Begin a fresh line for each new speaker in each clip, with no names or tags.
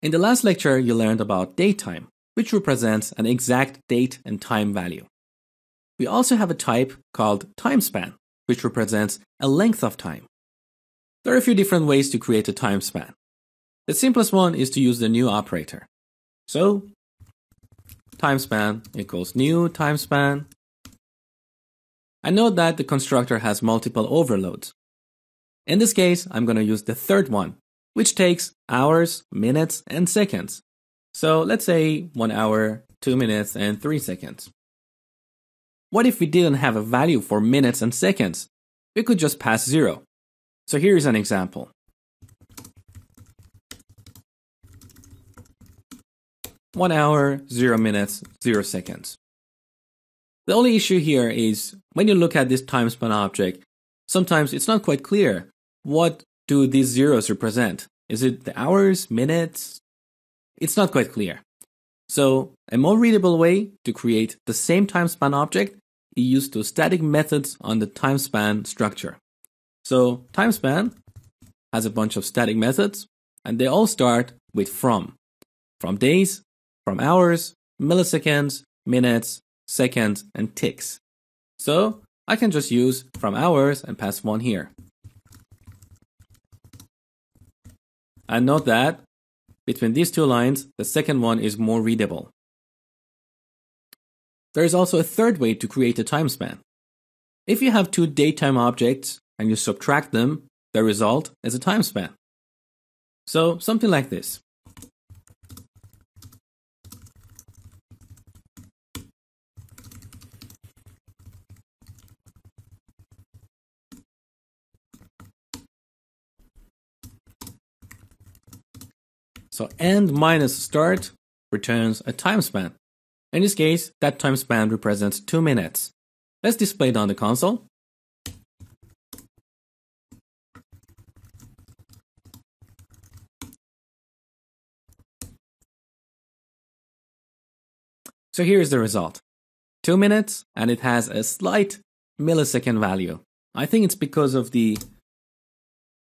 In the last lecture, you learned about datetime, which represents an exact date and time value. We also have a type called timespan, which represents a length of time. There are a few different ways to create a timespan. The simplest one is to use the new operator. So, timespan equals new timespan. And note that the constructor has multiple overloads. In this case, I'm going to use the third one, which takes hours, minutes, and seconds. So let's say 1 hour, 2 minutes, and 3 seconds. What if we didn't have a value for minutes and seconds? We could just pass 0. So here is an example. One hour, zero minutes, zero seconds. The only issue here is when you look at this time span object, sometimes it's not quite clear what do these zeros represent? Is it the hours, minutes? It's not quite clear. So a more readable way to create the same time span object is use two static methods on the time span structure. So time span has a bunch of static methods and they all start with from. From days, from hours, milliseconds, minutes, seconds, and ticks. So I can just use from hours and pass one here. And note that between these two lines, the second one is more readable. There is also a third way to create a time span. If you have two datetime objects and you subtract them, the result is a time span. So something like this. So end minus start returns a time span. In this case, that time span represents 2 minutes. Let's display it on the console. So here is the result. 2 minutes and it has a slight millisecond value. I think it's because of the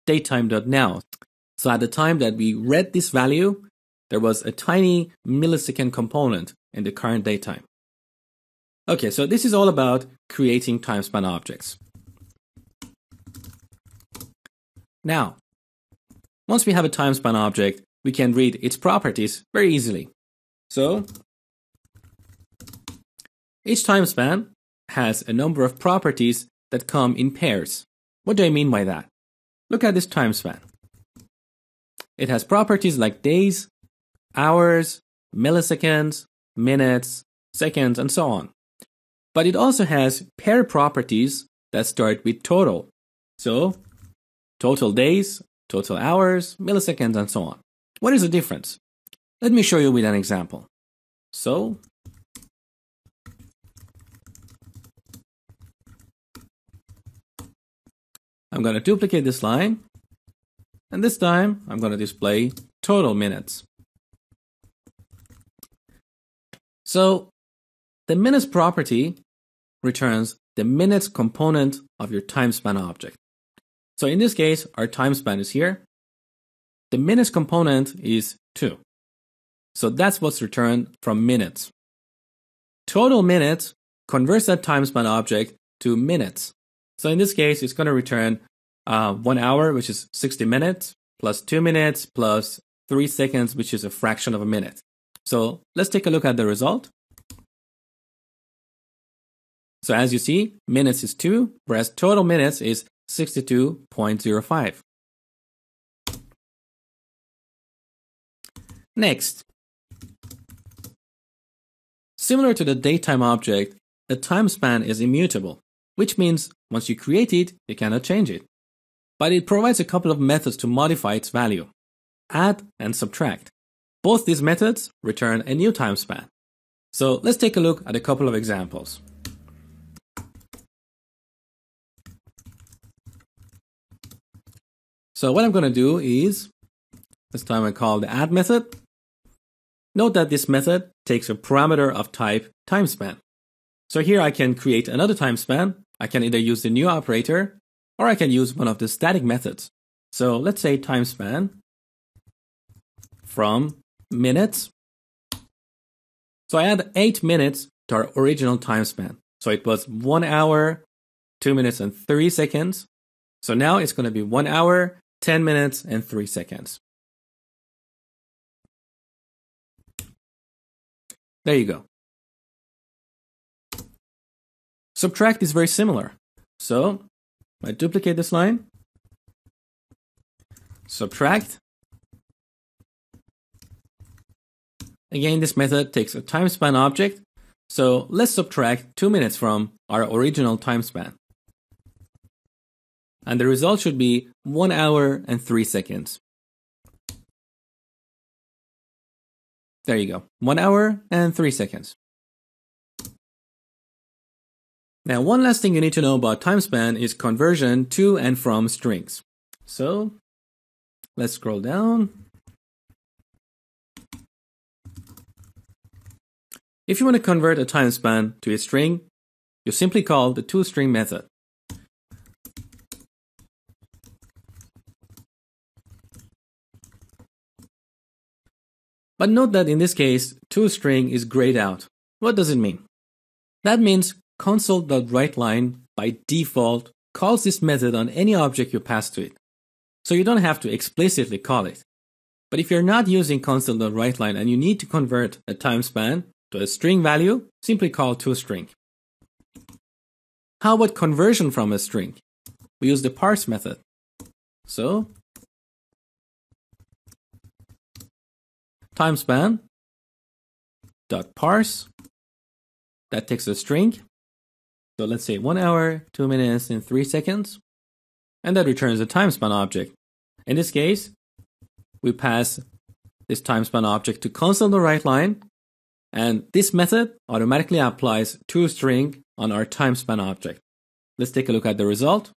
datetime.now. So at the time that we read this value, there was a tiny millisecond component in the current datetime. Okay, so this is all about creating timespan objects. Now, once we have a timespan object, we can read its properties very easily. So, each timespan has a number of properties that come in pairs. What do I mean by that? Look at this timespan. It has properties like days, hours, milliseconds, minutes, seconds, and so on. But it also has pair properties that start with total. So, total days, total hours, milliseconds, and so on. What is the difference? Let me show you with an example. So, I'm going to duplicate this line and this time, I'm going to display total minutes. So the minutes property returns the minutes component of your time span object. So in this case, our time span is here. The minutes component is 2. So that's what's returned from minutes. Total minutes converts that time span object to minutes. So in this case, it's going to return uh, one hour, which is 60 minutes, plus two minutes, plus three seconds, which is a fraction of a minute. So let's take a look at the result. So as you see, minutes is 2, whereas total minutes is 62.05. Next, similar to the datetime object, the time span is immutable, which means once you create it, you cannot change it but it provides a couple of methods to modify its value add and subtract. Both these methods return a new time span. So let's take a look at a couple of examples. So what I'm going to do is, this time I call the add method. Note that this method takes a parameter of type timespan. So here I can create another timespan. I can either use the new operator or I can use one of the static methods. So let's say time span from minutes. So I add 8 minutes to our original time span. So it was 1 hour, 2 minutes, and 3 seconds. So now it's going to be 1 hour, 10 minutes, and 3 seconds. There you go. Subtract is very similar. So I duplicate this line, subtract. Again, this method takes a time span object, so let's subtract 2 minutes from our original time span. And the result should be 1 hour and 3 seconds. There you go, 1 hour and 3 seconds. Now, one last thing you need to know about time span is conversion to and from strings. So, let's scroll down. If you want to convert a time span to a string, you simply call the toString method. But note that in this case, toString is grayed out. What does it mean? That means console.writeLine by default calls this method on any object you pass to it. So you don't have to explicitly call it. But if you're not using console.writeLine and you need to convert a time span to a string value, simply call toString. How about conversion from a string? We use the parse method. So time span dot parse that takes a string so let's say one hour, two minutes, and three seconds. And that returns a time span object. In this case, we pass this time span object to console.writeLine, and this method automatically applies toString on our time span object. Let's take a look at the result.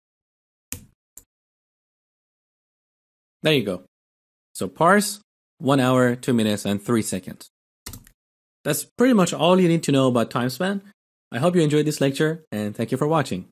There you go. So parse, one hour, two minutes, and three seconds. That's pretty much all you need to know about time span. I hope you enjoyed this lecture and thank you for watching.